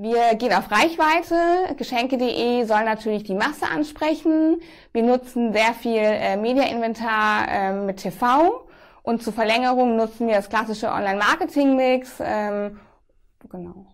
Wir gehen auf Reichweite. Geschenke.de soll natürlich die Masse ansprechen. Wir nutzen sehr viel äh, Media-Inventar äh, mit TV und zur Verlängerung nutzen wir das klassische Online-Marketing-Mix. Ähm, genau.